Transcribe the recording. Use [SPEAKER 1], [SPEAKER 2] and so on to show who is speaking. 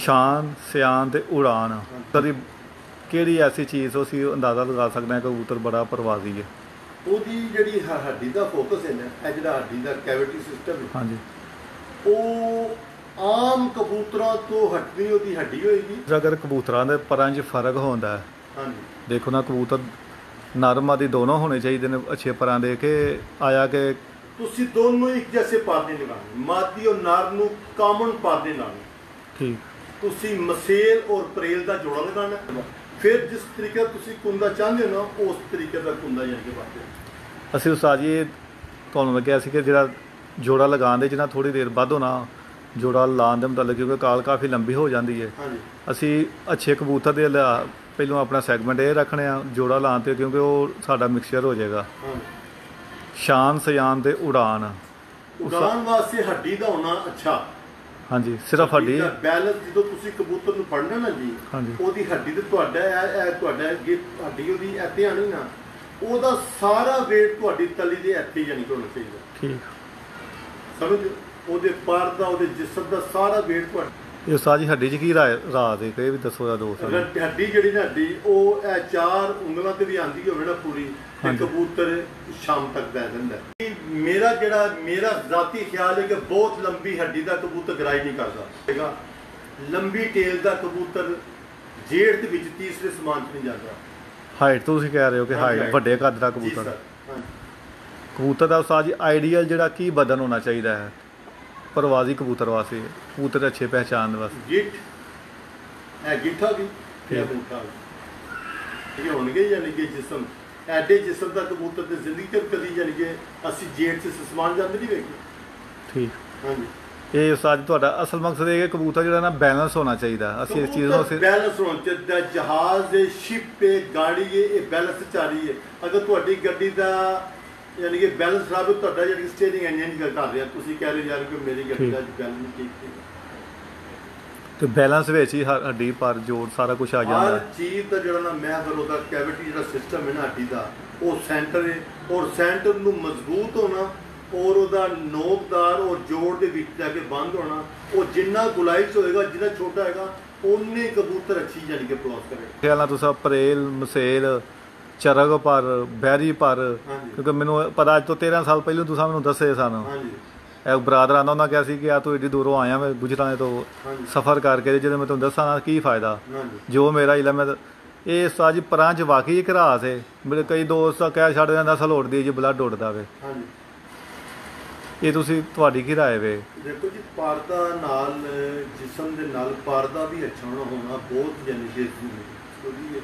[SPEAKER 1] ਸ਼ਾਨ ਸਿਆਨ ਤੇ ਉਡਾਨ। ਕਦੀ ਕਿਹੜੀ ਐਸੀ ਚੀਜ਼ ਤੋਂ ਅਸੀਂ ਅੰਦਾਜ਼ਾ ਲਗਾ ਸਕਦੇ ਹਾਂ ਕਬੂਤਰ ਬੜਾ ਪ੍ਰਵਾਸੀ ਹੈ?
[SPEAKER 2] ਉਹਦੀ ਜਿਹੜੀ ਹ- ਹੱਡੀ ਦਾ ਫੋਕਸ ਹੈ ਨਾ ਇਹ ਜਿਹੜਾ ਹੱਡੀ ਦਾ ਕੈਵਿਟੀ ਸਿਸਟਮ ਹੈ
[SPEAKER 1] ਹਾਂਜੀ।
[SPEAKER 2] ਉਹ ਆਮ ਕਬੂਤਰਾਂ ਤੋਂ ਹਟਦੀ ਉਹਦੀ ਹੱਡੀ ਹੋਏਗੀ।
[SPEAKER 1] ਅਗਰ ਕਬੂਤਰਾਂ ਦੇ ਪਰਾਂ 'ਚ ਫ਼ਰਕ ਹੁੰਦਾ ਹੈ
[SPEAKER 2] ਹਾਂਜੀ।
[SPEAKER 1] ਦੇਖੋ ਨਾ ਕਬੂਤਰ ਨਰਮ ਆਦਿ ਦੋਨੋਂ ਹੋਣੇ ਚਾਹੀਦੇ ਨੇ ਅੱਛੇ ਪਰਾਂ ਦੇ ਕਿ ਆਇਆ ਕਿ
[SPEAKER 2] ਤੁਸੀਂ ਦੋਨੋਂ ਇੱਕ ਜੈਸੇ ਪਾਰਦੇ ਲਗਾਣੇ ਮਾਦੀ ਔਰ ਨਰ ਨੂੰ ਕਾਮਨ ਪਾਰਦੇ ਲਾਣੇ
[SPEAKER 1] ਠੀਕ।
[SPEAKER 2] ਤੁਸੀਂ ਮਸੇਲ ਔਰ ਪ੍ਰੇਲ ਦਾ ਜੋੜਾ ਲਗਾਉਣਾ ਹੈ। ਫਿਰ ਜਿਸ ਤਰੀਕੇ ਤੁਸੀਂ ਕੁੰਦਾ ਚਾਹੁੰਦੇ ਹੋ ਨਾ ਉਸ ਤਰੀਕੇ ਦਾ ਕੁੰਦਾ ਜਾਣ ਕੇ ਪਾਤੇ
[SPEAKER 1] ਅਸੀਂ ਉਸਤਾਦ ਜੀ ਤੁਹਾਨੂੰ ਲੱਗਿਆ ਸੀ ਕਿ ਜਿਹੜਾ ਜੋੜਾ ਲਗਾਉਣ ਦੇ ਜਿੰਨਾ ਥੋੜੀ ਦੇਰ ਵੱਧ ਹੋਣਾ ਜੋੜਾ ਲਾਉਣ ਦੇ ਮੁਤਲਕ ਕਿਉਂਕਿ ਕਾਲ ਕਾਫੀ ਲੰਬੀ ਹੋ ਜਾਂਦੀ ਹੈ। ਅਸੀਂ ਅੱਛੇ ਕਬੂਤਰ ਦੇ ਲਿਆ ਪਹਿਲਾਂ ਆਪਣਾ ਸੈਗਮੈਂਟ ਇਹ ਰੱਖਣੇ ਆ ਜੋੜਾ ਲਾਉਣ ਤੇ ਕਿਉਂਕਿ ਉਹ ਸਾਡਾ ਮਿਕਸਚਰ ਹੋ ਜਾਏਗਾ। ਸ਼ਾਨ ਸਿਆਨ ਤੇ ਉਡਾਨ।
[SPEAKER 2] ਉਡਾਨ ਵਾਸਤੇ ਹੱਡੀ ਦਾ ਹੋਣਾ ਅੱਛਾ।
[SPEAKER 1] ਹਾਂਜੀ ਸਿਰਫ ਹੱਡੀ
[SPEAKER 2] ਬੈਲੈਂਸ ਜਦੋਂ ਤੁਸੀਂ ਕਬੂਤਰ ਨੂੰ ਫੜਨਾ ਨਾ ਜੀ। ਉਹਦੀ ਹੱਡੀ ਤੇ ਤੁਹਾਡਾ ਇਹ ਤੁਹਾਡਾ ਅੱਗੇ ਹੱਡੀ ਉਹਦੀ ਇੱਥੇ ਆਣੀ ਨਾ ਉਹਦਾ ਸਾਰਾ weight ਤੁਹਾਡੀ ਤਲੀ ਦੇ ਇੱਥੇ ਜਾਨੀ ਹੋਣਾ ਚਾਹੀਦਾ।
[SPEAKER 1] ਠੀਕ।
[SPEAKER 2] ਸਮਝ ਉਹਦੇ ਪਰ ਦਾ ਉਹਦੇ ਜਿਸਮ ਦਾ ਸਾਰਾ weight ਤੁਹਾਡਾ।
[SPEAKER 1] ਇਹ ਉਸਤਾਦ ਜੀ ਹੱਡੀ 'ਚ ਕੀ ਰਾਏ ਰਾਜ ਹੈ ਇਹ ਵੀ ਦੱਸੋ ਦਾ ਦੋਸਤ
[SPEAKER 2] ਹੱਡੀ ਜਿਹੜੀ ਨਾ ਹੱਡੀ ਉਹ ਇਹ ਚਾਰ ਉਂਗਲਾਂ ਤੇ ਵੀ ਆਂਦੀ ਹੋਵੇ ਨਾ ਪੂਰੀ ਤੇ। ਕਬੂਤਰ ਸ਼ਾਮ ਤੱਕ ਬਹਿ ਜਾਂਦਾ। ਮੇਰਾ ਜਿਹੜਾ ਮੇਰਾ ਜ਼ਾਤੀ ਖਿਆਲ ਹੈ ਕਿ ਬਹੁਤ ਲੰਬੀ ਹੱਡੀ ਦਾ ਕਬੂਤਰ ਗਰਾਈ ਨਹੀਂ ਕਰਦਾ। ਹੈਗਾ ਲੰਬੀ ਟੇਲ ਦਾ ਕਬੂਤਰ ਜੇੜ ਦੇ ਵਿੱਚ ਤੀਸਰੇ ਸਮਾਨ 'ਚ ਨਹੀਂ ਜਾਂਦਾ।
[SPEAKER 1] ਹਾਈਟ ਤੁਸੀਂ ਕਹਿ ਰਹੇ ਹੋ ਕਿ ਹਾਈਟ। ਵੱਡੇ ਕੱਦ ਦਾ
[SPEAKER 2] ਜੀ
[SPEAKER 1] ਕਬੂਤਰ। ਕਬੂਤਰ ਦਾ ਉਸਤਾਦ ਜੀ ਆਈਡੀਅਲ ਜਿਹੜਾ ਕੀ ਬਦਨ ਹੋਣਾ ਚਾਹੀਦਾ ਹੈ? ਪ੍ਰਵਾਸੀ ਕਬੂਤਰ ਵਾਸਤੇ ਕਬੂਤਰ ਅੱਛੇ ਪਹਿਚਾਨ ਵਾਸਤੇ।
[SPEAKER 2] ਗਿੱਠ। ਇਹ ਗਿੱਠਾ ਵੀ। ਇਹ ਹੋਣਗੇ ਯਾਨੀ ਕਿ ਜਿਸਮ ਐਡੇ ਜਿਸਮ ਦਾ ਕਬੂਤਰ ਤੇ ਜ਼ਿੰਦਗੀ ਤੇ ਕਦੀ ਕਿ ਅਸੀਂ ਜੇੜ 'ਚ ਸਮਾਨ ਜਾਂਦੇ ਨਹੀਂ ਵੇਖੇ।
[SPEAKER 1] ਠੀਕ।
[SPEAKER 2] ਹਾਂਜੀ।
[SPEAKER 1] ਇਹ ਉਸਤਾਦ ਤੁਹਾਡਾ ਅਸਲ ਮਕਸਦ ਇਹ ਹੈ ਕਿ ਕਬੂਤਰ ਜਿਹੜਾ ਨਾ ਬੈਲੈਂਸ ਹੋਣਾ ਚਾਹੀਦਾ। ਅਸੀਂ ਇਸ ਚੀਜ਼ ਨੂੰ ਅਸੀਂ
[SPEAKER 2] ਬੈਲੈਂਸ ਹੋਣਾ ਚਾਹੀਦਾ ਜਹਾਜ਼ ਦੇ ਸ਼ਿਪ ਹੈ ਗਾੜੀ ਇਹ ਬੈਲੈਂਸ ਚ ਆ ਰਹੀ ਹੈ। ਅਗਰ ਤੁਹਾਡੀ ਗੱਡੀ ਦਾ ਯਾਨੀ ਕਿ ਬੈਲੈਂਸ ਖਰਾਬ ਹੈ ਤੁਹਾਡਾ ਜਿਹੜੀ ਸਟੀਅਰਿੰਗ ਇੰਜਨ ਕਰ ਰਿਹਾ। ਤੁਸੀਂ ਕਹਿ ਰਹੇ ਯਾਰ ਕਿ ਮੇਰੀ ਗੱਡੀ। ਦਾ ਬੈਲੈਂਸ ਨਹੀਂ ਠੀਕ ਠੀਕ
[SPEAKER 1] ਤੇ ਬੈਲੈਂਸ ਵਿੱਚ ਹੀ ਹ- ਹੱਡੀ ਪਰ ਜੋੜ ਸਾਰਾ ਕੁਝ ਆ ਜਾਂਦਾ
[SPEAKER 2] ਹਰ
[SPEAKER 1] ਹੈ।
[SPEAKER 2] ਚੀਜ਼ ਦਾ ਜਿਹੜਾ ਨਾ ਮੈਂ ਫਿਰ ਉਹਦਾ ਕੈਵਿਟੀ ਜਿਹੜਾ ਸਿਸਟਮ ਹੈ ਨਾ ਹੱਡੀ ਦਾ ਉਹ ਸੈਂਟਰ ਹੈ ਔਰ ਸੈਂਟਰ ਨੂੰ ਮਜ਼ਬੂਤ ਹੋਣਾ ਔਰ ਉਹਦਾ ਨੋਕਦਾਰ ਔਰ ਜੋੜ ਦੇ ਵਿੱਚ ਜਾ ਕੇ ਬੰਦ ਹੋਣਾ ਉਹ ਜਿੰਨਾ ਗੁਲਾਈਸ ਹੋਏਗਾ ਜਿੰਨਾ ਛੋਟਾ ਹੋਏਗਾ ਉਨੇ ਕਬੂਤਰ ਅੱਛੀ ਜਾਨੀ ਕਿ ਪਲੋਸ ਕਰੇ
[SPEAKER 1] ਖਿਆਲ ਨਾਲ ਤੁਸੀਂ ਪਰੇਲ ਮਸੇਲ ਚਰਗ ਪਰ ਬੈਰੀ ਪਰ
[SPEAKER 2] ਹਾਂਜੀ।
[SPEAKER 1] ਕਿਉਂਕਿ ਮੈਨੂੰ ਪਤਾ ਅੱਜ ਤੋਂ 13 ਸਾਲ ਪਹਿਲਾਂ ਤੁਸੀਂ ਮੈਨੂੰ ਦੱਸੇ ਸਨ
[SPEAKER 2] ਹਾਂਜੀ
[SPEAKER 1] ਇਹ ਬਰਾਦਰ ਆਂਦਾ ਉਹਨਾਂ ਕਿਹਾ ਸੀ ਕਿ ਆ ਤੂੰ ਏਡੀ ਦੂਰੋਂ ਆਇਆ ਮੈਂ ਗੁਜਰਾਂ ਤੋਂ ਸਫ਼ਰ ਕਰਕੇ ਜਦੋਂ ਮੈਂ ਤੁਹਾਨੂੰ ਦੱਸਾਂ ਕੀ ਫਾਇਦਾ। ਜੋ ਮੇਰਾ ਇਲਮ ਹੈ ਇਹ ਸਾਜ ਪਰਾਂ ਚ ਵਾਕਈ ਇੱਕ ਰਾਸ ਹੈ ਮੇਰੇ ਕਈ ਦੋਸਤ ਕਹਿ ਛੱਡ ਦਿੰਦਾ ਨਸਲ ਉੱਡਦੀ ਜੇ ਬਲੱਡ ਉੱਡਦਾ ਵੇ
[SPEAKER 2] ਹਾਂਜੀ।
[SPEAKER 1] ਇਹ ਤੁਸੀਂ ਤੁਹਾਡੀ ਕੀ ਰਾਏ ਵੇ?
[SPEAKER 2] ਦੇਖੋ ਜੀ ਪਰਦਾ ਨਾਲ ਜਿਸਮ ਦੇ ਨਾਲ ਪਰਦਾ ਵੀ ਅੱਛਾ ਹੋਣਾ ਹੋਣਾ ਬਹੁਤ ਜਾਨੀ ਕਿ ਜ਼ਰੂਰੀ ਹੈ।